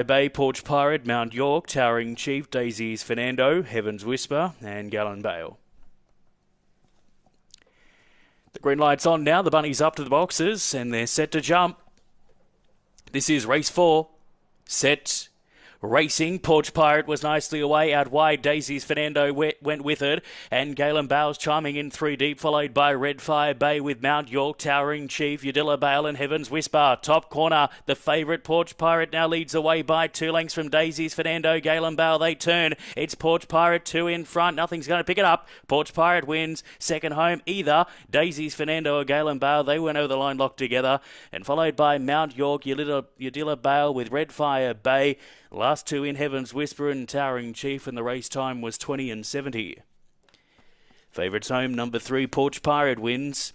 Bay, Porch Pirate, Mount York, Towering Chief, Daisy's Fernando, Heaven's Whisper, and Gallon Bale. The green light's on now. The bunny's up to the boxes, and they're set to jump. This is race four. Set Racing, Porch Pirate was nicely away out wide. Daisy's Fernando went with it, and Galen Bowles chiming in three deep, followed by Red Fire Bay with Mount York, Towering Chief, Udilla Bale, and Heaven's Whisper. Top corner, the favourite Porch Pirate now leads away by two lengths from Daisy's Fernando. Galen Bale, they turn. It's Porch Pirate two in front. Nothing's going to pick it up. Porch Pirate wins. Second home, either Daisy's Fernando or Galen Bale. They went over the line locked together, and followed by Mount York, Udilla Bale with Red Fire Bay. Last two in Heaven's Whisper and Towering Chief, and the race time was 20 and 70. Favourites home, number three, Porch Pirate wins.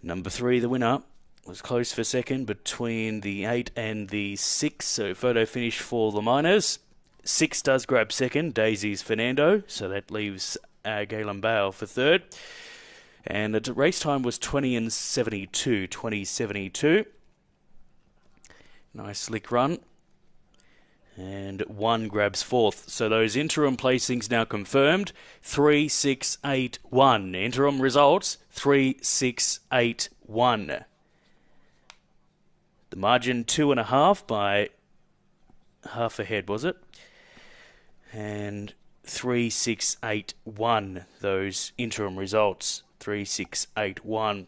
Number three, the winner, was close for second between the eight and the six, so photo finish for the Miners. Six does grab second, Daisy's Fernando, so that leaves uh, Galen Bale for third. And the race time was 20 and 72, 20 72. Nice slick run and one grabs fourth. So those interim placings now confirmed. Three, six, eight, one. Interim results three, six, eight, one. The margin two and a half by half a head, was it? And three, six, eight, one. Those interim results three, six, eight, one.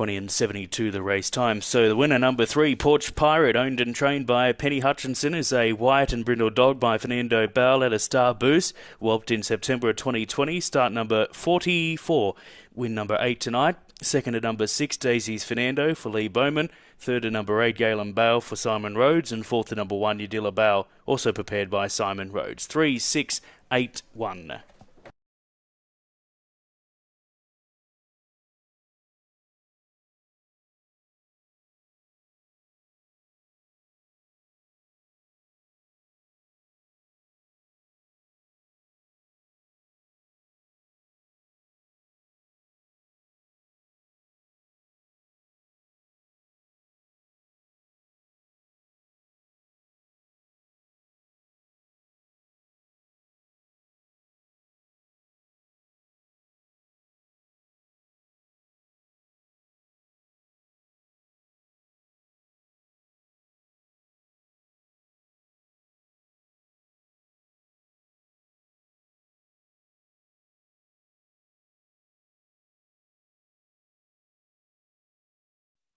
20 and 72 the race time. So the winner, number three, Porch Pirate, owned and trained by Penny Hutchinson, is a white and Brindle dog by Fernando Bale at a star boost. Whelped in September of 2020. Start number 44. Win number eight tonight. Second to number six, Daisy's Fernando for Lee Bowman. Third to number eight, Galen Bale for Simon Rhodes. And fourth to number one, Udilla Bale, also prepared by Simon Rhodes. Three, six, eight, one.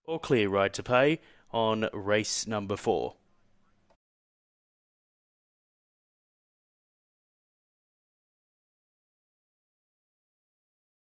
All clear ride to pay on race number four.